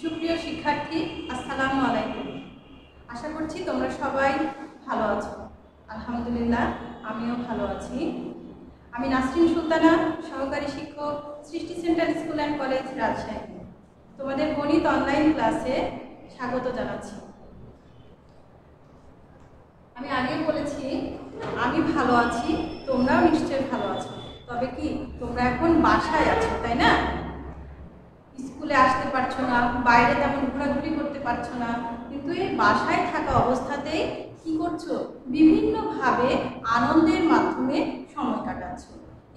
সুপ্রিয় শিক্ষার্থী, আসসালামু আলাইকুম। আশা করছি তোমরা সবাই ভালো আছো। আলহামদুলিল্লাহ, আমিও ভালো আছি। আমি নাসরিন সুলতানা, সহকারী শিক্ষক, Srishti center school and college Rajshahi. তোমাদের গণিত অনলাইন ক্লাসে স্বাগত জানাচ্ছি। আমি আগে বলেছি, আমি ভালো আছি, তোমরাও নিশ্চয়ই ভালো আছো। তবে কি, তোমরা এখন বাসায় আছো, তাই না? স্কুলে আসতে পারছ না, বাইরে তেমন ঘোরাঘুরি করতে পারছ না, কিন্তু এই বাসায় থাকা অবস্থাতেই কি করছ? বিভিন্নভাবে আনন্দের মাধ্যমে সময় কাটাচ্ছ।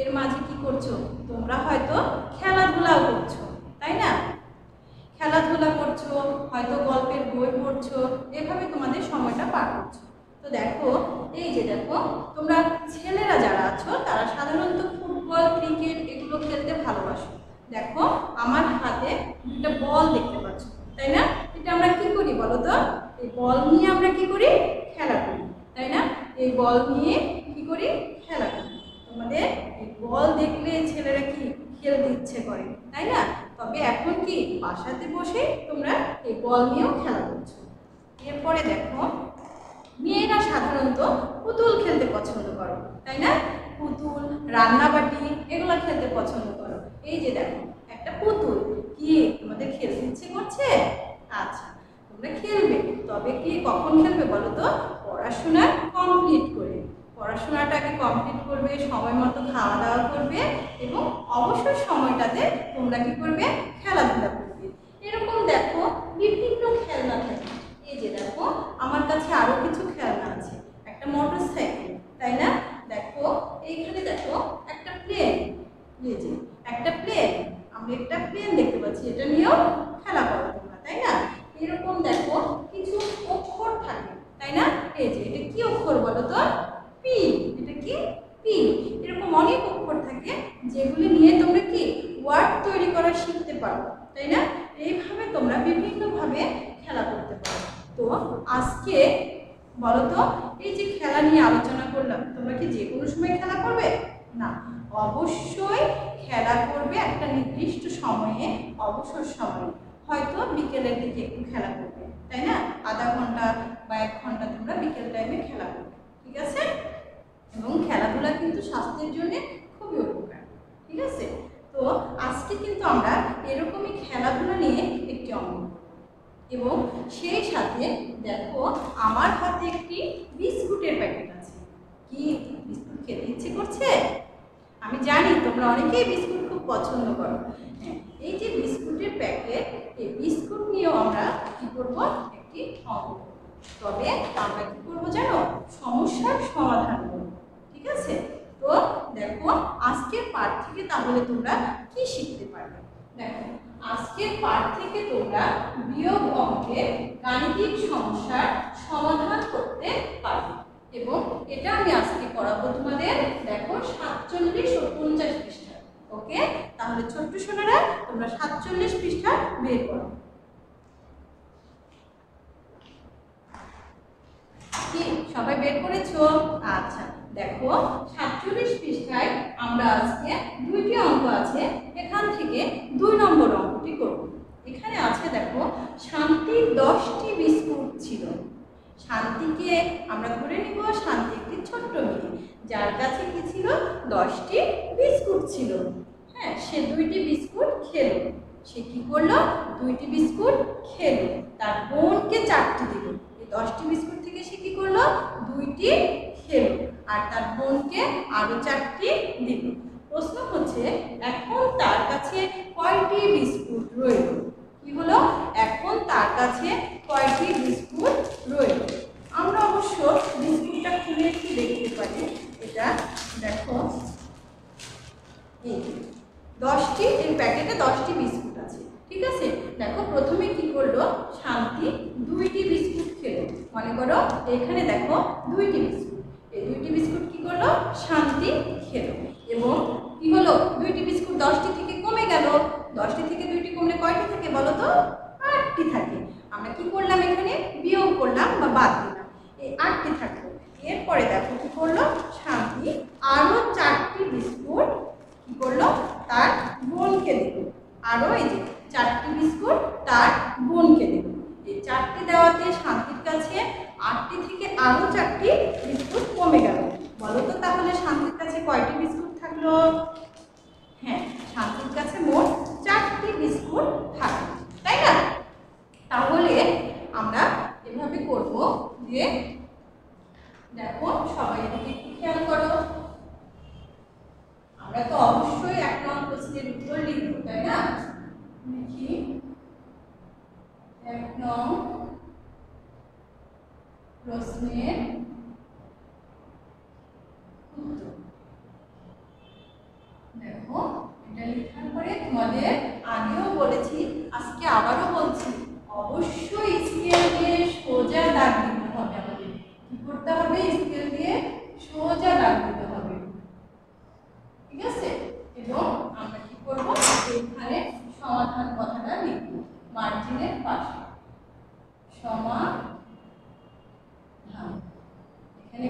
এর মাঝে কি করছ? তোমরা হয়তো খেলাধুলাও করছ, তাই না? খেলাধুলা করছ, হয়তো গল্পের বই পড়ছো, এভাবে তোমাদের সময়টা পার করছ। তো দেখো, এই যে দেখো, তোমরা ছেলেরা যারা আছো, তারা সাধারণত ফুটবল, ক্রিকেট, এগুলো খেলতে ভালোবাসো। দেখো, আমার হাতে দুটো বল দেখতে পাচ্ছ, তাই না? এটা আমরা কি করি বলো তো এই বল নিয়ে আমরা কি করি? খেলা করি, তাই না? এই বল নিয়ে কি করি? খেলা করি। তোমাদের এই বল দেখলে ছেলেরা কি খেলতে ইচ্ছে করে, তাই না? তবে এখন কি, বাসাতে বসে তোমরা এই বল নিয়েও খেলা করছ। এরপরে দেখো, মেয়েরা সাধারণত পুতুল খেলতে পছন্দ করো, তাই না? পুতুল, রান্নাবাটি, এগুলো খেলতে পছন্দ করো। এই যে দেখো, একটা পুতুল কি তোমাদের খেলতে ইচ্ছে করছে? আচ্ছা তোমরা খেলবে, তবে কি কখন খেলবে বলো তো? পড়াশোনা কমপ্লিট করে। পড়াশোনাটাকে কমপ্লিট করবে, সময় মতো খাওয়া দাওয়া করবে এবং অবসর সময়টাতে তোমরা কি করবে? খেলাধুলা করবে। এরকম দেখো বিভিন্ন খেলনা থাকে। এই যে দেখো, আমার কাছে আরও কিছু খেলনা আছে একটা মোটর সাইকেল তাই না দেখো এইখানে দেখো একটা প্লেন এই যে একটা প্লেন আমরা একটা প্লেন দেখতে পাচ্ছি এটা নিয়েও খেলা করো তোমরা তাই না এরকম দেখো কিছু অক্ষর থাকে তাই না এই যে এটা কি অক্ষর বলো তো পি এটা কি পি এরকম অনেক অক্ষর থাকে যেগুলি নিয়ে তোমরা কি ওয়ার্ড তৈরি করা শিখতে পারো তাই না এইভাবে তোমরা বিভিন্নভাবে খেলা করতে পারো তো আজকে বলো তো এই যে খেলা নিয়ে আলোচনা করলাম, তোমরা কি যে কোনো সময় খেলা করবে? না, অবশ্যই খেলা করবে একটা নির্দিষ্ট সময়ে, অবসর সময়ে। হয়তো বিকেলের দিকে একটু খেলা করবে, তাই না? আধা ঘণ্টা বা এক ঘণ্টা তোমরা বিকেল টাইমে খেলা করবে, ঠিক আছে? এবং খেলাধুলা কিন্তু স্বাস্থ্যের জন্য খুবই উপকার, ঠিক আছে? তো আজকে কিন্তু আমরা এরকমই খেলাধুলা নিয়ে একটি করব। এবং সেই সাথে দেখো আমার হাতে একটি বিস্কুটের প্যাকেট আছে। কি? বিস্কুট খেতে ইচ্ছে করছে? আমি জানি তোমরা অনেকেই বিস্কুট খুব পছন্দ করো। হ্যাঁ, এই যে বিস্কুটের প্যাকেট এই বিস্কুট নিয়েও আমরা কি করব? একটি অঙ্ক তবে আমরা কি করব জানো? সমস্যার সমাধান করব। ঠিক আছে? তো দেখো আজকের পাঠ থেকে তাহলে তোমরা কি শিখতে পারবে? দেখো আজকের পাঠ থেকে তোমরা বিয়োগ অঙ্কের গাণিতিক সমস্যার সমাধান করতে পারবে। এবং এটা আমি আজকে করাবো তোমাদের, দেখো, সাতচল্লিশ ও পঞ্চাশ পৃষ্ঠা ওকে? তাহলে ছোট্ট সোনারা, তোমরা সাতচল্লিশ পৃষ্ঠা বের করো। কি? সবাই বের করেছ? আচ্ছা দেখো, সাতচল্লিশ পৃষ্ঠায় আমরা আজকে দুইটি অঙ্ক আছে। এখান থেকে দুই নম্বর অঙ্কটি করব। এখানে আছে দেখো, শান্তির দশটি বিস্কুট ছিল। শান্তিকে আমরা ধরে নিব শান্তি একটি ছোট্ট মেয়ে যার কাছে কি ছিল? দশটি বিস্কুট ছিল। হ্যাঁ সে দুইটি বিস্কুট খেলো। সে কি করল? দুইটি বিস্কুট খেলো। তার বোনকে চারটি দিল। এই দশটি বিস্কুট থেকে সে কি করল? দুইটি খেলো। আর তার বোনকে আরও চারটি দিল। প্রশ্ন হচ্ছে, এখন তার কাছে কয়টি বিস্কুট রইল। কি হলো? এখন তার কাছে কয়টি বিস্কুট রইল। আমরা অবশ্য বিস্কুটটা খুলে একটু দেখতে পারি? এটা দেখো। এই দশটি এর প্যাকেটে দশটি বিস্কুট আছে। ঠিক আছে? দেখো, প্রথমে কি করল? শান্তি দুইটি বিস্কুট খেলো। মনে করো, এখানে দেখো দুইটি বিস্কুট। এই দুইটি বিস্কুট কি করল? শান্তি খেলো। এবং কি হলো? দুইটি বিস্কুট দশটি থেকে কমে গেল। দশটি থেকে দুইটি কমলে কয়টি থাকে বলো তো? আটটি থাকে। আমরা কি করলাম এখানে? বিয়োগ করলাম বা বাদ দিলাম। এই আটটি থাকল। এরপরে দেখো কি করল? শান্তি আরও চারটি বিস্কুট কি করল? তার বোনকে দিল। আরও এই যে চারটি বিস্কুট তার বোনকে দিল। এই চারটি দেওয়াতে শান্তির কাছে আটটি থেকে আরও চারটি বিস্কুট কমে গেল বলো তো তাহলে শান্তির কাছে কয়টি বিস্কুট থাকল? হ্যাঁ শান্তির কাছে মোট চারটি বিস্কুট থাকল, তাই না? তাহলে আমরা এভাবে করব যে, দেখো, সবাই এদিকে একটু খেয়াল করো। আমরা তো অবশ্যই এক নং প্রশ্নের উত্তর লিখব, তাই না? লিখি এক নং প্রশ্নের উত্তর দেখো এটা লেখার পরে তোমাদের আগেও বলেছি আজকে আবারও বলছি অবশ্যই স্কেল দিয়ে সোজা দাগ দিতে হবে আমাদের কি করতে হবে স্কেল দিয়ে সোজা দাগ দিতে হবে ঠিক আছে এবং আমরা কি করব এখানে সমাধান কথাটা লিখব মার্জিনের পাশে সমাধান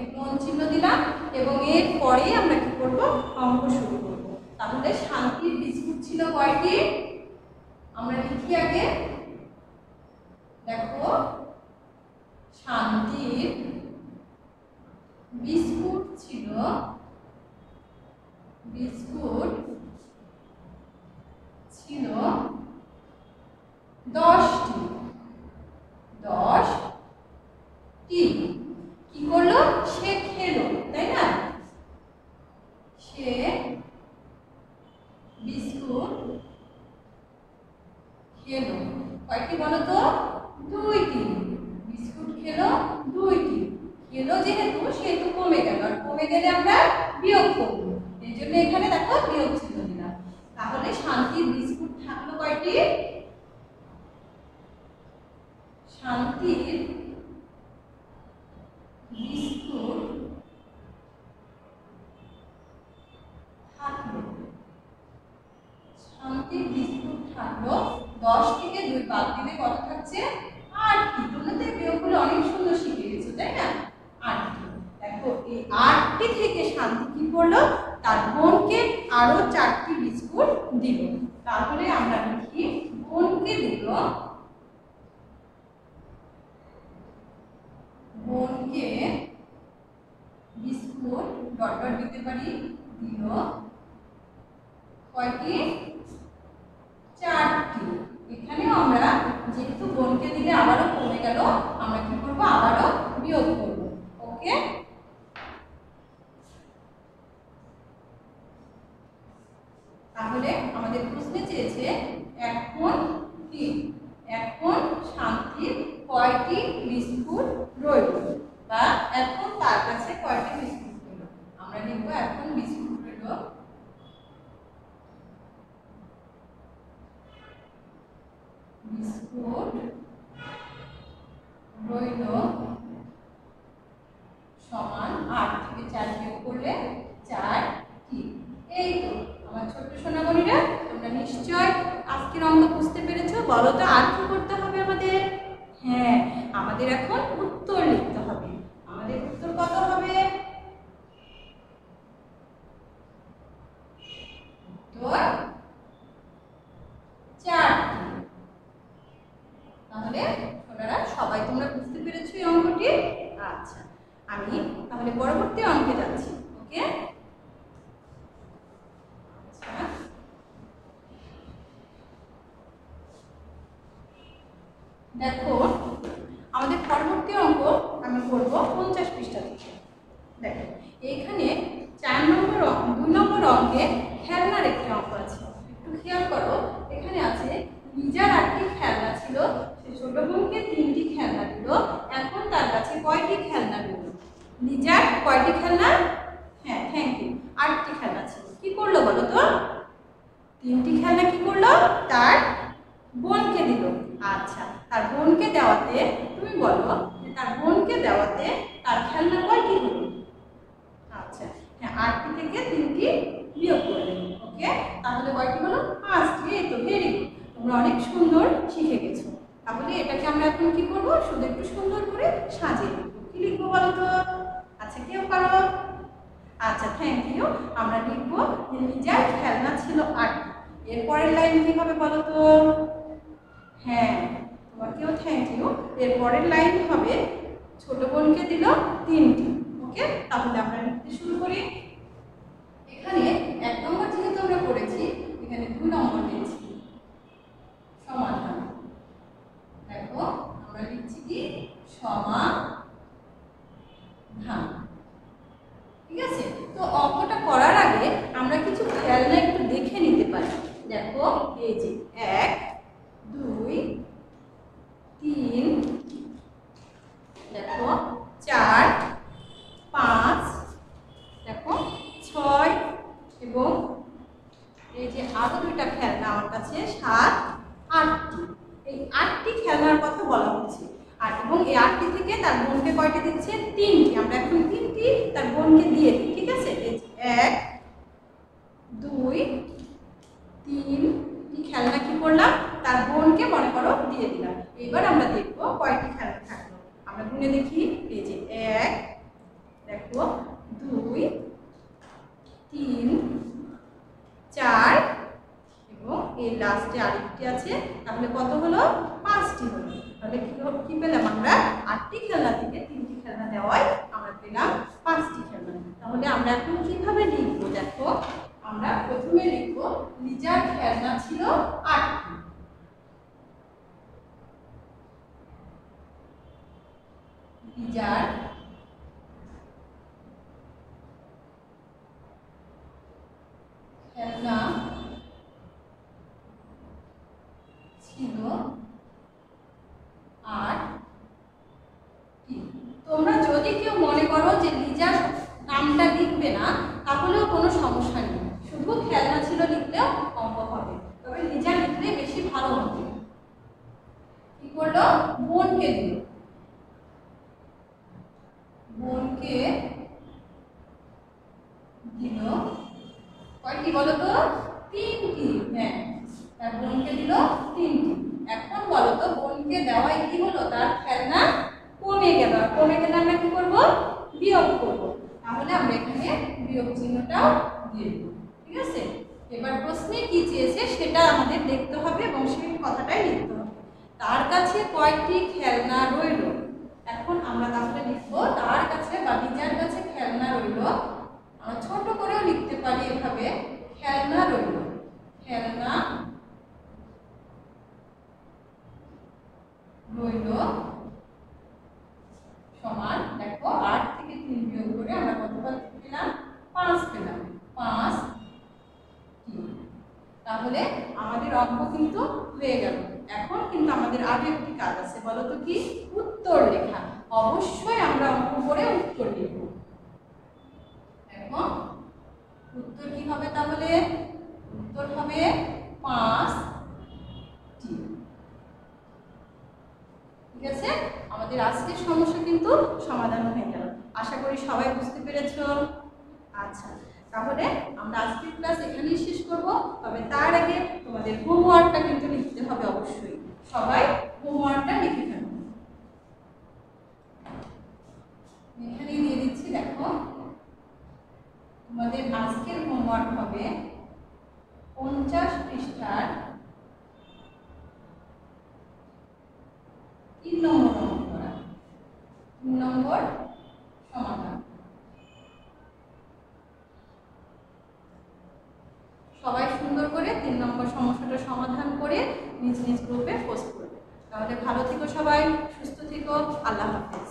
কোন চিহ্ন দিলাম এবং এর পরেই আমরা কি করব? অঙ্ক শুরু করব। তাহলে শান্তির বিস্কুট ছিল কয়টি? আমরা লিখি আগে। দেখো, শান্তির বিস্কুট ছিল বিস্কুট ছিল দশটি। দশটি কি করল সে খেলো তাই না সে বিস্কুট খেলো কয়টি বলো তো দুইটি বিস্কুট খেলো দুইটি খেলো যেহেতু সেহেতু কমে গেল আর কমে গেলে আমরা বিয়োগ করব এই জন্য এখানে দেখো বিয়োগ ছিল দিলাম তাহলে শান্তির বিস্কুট থাকল কয়টি শান্তির বিস্কুট থাকল। শান্তির বিস্কুট থাকল। দশ থেকে দুই বাদ দিলে কত থাকছে? আটটি তোমরা তো বিয়োগগুলো অনেক সুন্দর শিখে গেছো তাই না? আটটি দেখো, এই আটটি থেকে শান্তি কি করল? তার বোনকে আরও চারটি বিস্কুট দিল। তাহলে আমরা লিখি বোনকে দিল বোনকে বিস্কুট ডট ডট দিতে পারি দিল। কয়টি? চারটি। এখানেও আমরা যেহেতু বোনকে দিলে আবারও কমে গেল, আমরা কি করব? আবারও বিয়োগ করব। ওকে? তাহলে আমাদের প্রশ্নে চেয়েছে এখন কি এখন শান্তির কয়টি? বিস্কুট রইল। তার কাছে কয়টি বিস্কুট রইল আমরা লিখব এখন বিস্কুট বিস্কুট রইল সমান আট থেকে চার বিয়োগ করলে চার কি এই তো, আমার ছোট্ট সোনামণিরা, তোমরা নিশ্চয় আজকের অঙ্ক বুঝতে পেরেছ? বলো তো আর কি করতে হবে আমাদের হ্যাঁ আমাদের এখন উত্তর লিখতে হবে আমাদের উত্তর কত হবে উত্তর চারটি তাহলে ওনারা সবাই তোমরা বুঝতে পেরেছ এই অঙ্কটি আচ্ছা আমি তাহলে পরবর্তী অঙ্কে যাচ্ছি ওকে আচ্ছা। দেখো, আমাদের পরবর্তী অঙ্ক আমি করব পঞ্চাশ পৃষ্ঠা থেকে। দেখো এইখানে চার নম্বর দুই নম্বর অঙ্কে খেলনার একটি অঙ্ক আছে। একটু খেয়াল করো, এখানে আছে লিজার আটটি খেলনা ছিল, সে ছোট বোনকে তিনটি খেলনা দিল, এখন তার কাছে কয়টি খেলনা দিল? লিজার কয়টি খেলনা? হ্যাঁ থ্যাংক ইউ আটটি খেলনা ছিল। কি করল বলো তো? তিনটি খেলনা কি করল? তার বোনকে দিল। আচ্ছা তার বোনকে দেওয়াতে তুমি বলো তার বোনকে দেওয়াতে তার খেলনা কয়টি হলো? আচ্ছা হ্যাঁ আটটি থেকে তিনটি বিয়োগ করে ওকে তাহলে কয়টি হলো? পাঁচটি। এই তো ভেরি গুড তোমরা অনেক সুন্দর শিখে গেছো। তাহলে এটাকে আমরা এখন কি করব? শুধু একটু সুন্দর করে সাজিয়ে কি লিখব বলো তো আচ্ছা কেউ পারো? আচ্ছা থ্যাংক ইউ আমরা লিখব, যে লিজার খেলনা ছিল আটটি এরপরের লাইন কি হবে বলো তো হ্যাঁ তোমাকেও থ্যাংক ইউ এরপরের লাইন হবে, ছোট বোনকে দিল তিনটি। ওকে? তাহলে আমরা লিখতে শুরু করি। এখানে এক নম্বর যেহেতু আমরা করেছি, এখানে দু নম্বর দিয়েছি। সমাধান। দেখো, আমরা লিখছি কি? সমাধান ঠিক আছে তো অঙ্কটা করার আগে আমরা কিছু খেলনা একটু দেখে নিতে পারি দেখো এই যে এক দুই তিন দেখো চার পাঁচ দেখো ছয় এবং এই যে আরও দুইটা খেলনা আমার কাছে সাত আটটি এই আটটি খেলনার কথা বলা হচ্ছে আর এবং এই আটটি থেকে তার বোনকে কয়টি দিচ্ছে? তিনটি। আমরা এখন তিনটি, তার বোনকে দিয়ে দিই, ঠিক আছে? এক, দুই, তিন খেলনা কি করলাম? তার বোনকে মনে করো দিয়ে দিলাম। এবার আমরা দেখব কয়টি খেলনা থাকল। আমরা গুনে দেখি। এই যে এক, দেখো, দুই, তিন, চার, এবং এই লাস্টে আরেকটি আছে। তাহলে কত হলো? পাঁচটি হলো। তাহলে কি কি পেলাম আমরা? আটটি খেলনা থেকে তিনটি খেলনা দেওয়ায় আমরা পেলাম পাঁচটি খেলনা। তাহলে আমরা এখন কীভাবে লিখব? দেখো, আমরা প্রথমে লিখব, লিজার খেলনা ছিল আটটি। লিজার খেলনা ছিল আর কি তোমরা যদি কেউ মনে করো যে লিজার নামটা লিখবে না তাহলেও কোনো সমস্যা নেই শুধু খেলনা ছিল লিখলেও অঙ্ক হবে তবে লিজা লিখলে বেশি ভালো হবে কি করল বোনকে দিল বোনকে দিল। কয়টি তো তিনটি হ্যাঁ। তার বোনকে দিল তিনটি। এখন বলো তো বোনকে দেওয়ায় কি হলো? তার খেলনা কমে গেল। আর কমে গেলে আমরা কি করব? বিয়োগ করব। তাহলে আমরা এখানে বিয়োগ চিহ্নটাও দিয়ে দেবো। ঠিক আছে? এবার প্রশ্নে কি চেয়েছে সেটা আমাদের দেখতে হবে এবং সেই কথাটাই লিখতে হবে। তার কাছে কয়টি খেলনা রইল? এখন আমরা তাহলে লিখব, তার কাছে বা নিজের কাছে খেলনা রইল আমরা ছোট করেও লিখতে পারি এভাবে খেলনা রইল খেলনা রইল সমান দেখো আট থেকে তিন বিয়োগ করে আমরা কতবার পেলাম পাঁচ পেলাম পাঁচ তিন তাহলে আমাদের অঙ্ক কিন্তু হয়ে গেল এখন কিন্তু আমাদের আরও একটি কাজ আছে বলো তো কি উত্তর লেখা অবশ্যই আমরা অঙ্ক করে উত্তর লিখব এখন উত্তর কি হবে তাহলে? উত্তর হবে পাঁচ ঠিক আছে? আমাদের আজকের সমস্যা কিন্তু সমাধান হয়ে গেল। আশা করি সবাই বুঝতে পেরেছ? আচ্ছা তাহলে আমরা আজকের ক্লাস এখানেই শেষ করব। তবে তার আগে তোমাদের হোমওয়ার্কটা কিন্তু লিখতে হবে অবশ্যই। সবাই হোমওয়ার্কটা লিখে ফেলুন হোমওয়ার্ক হবে পঞ্চাশ পৃষ্ঠার তিন নম্বর করা তিন নম্বর সমাধান। সবাই সুন্দর করে তিন নম্বর সমস্যাটা সমাধান করে নিজ নিজ গ্রুপে পোস্ট করবে। তাহলে ভালো থেকো সবাই, সুস্থ থেকো, আল্লাহ হাফেজ।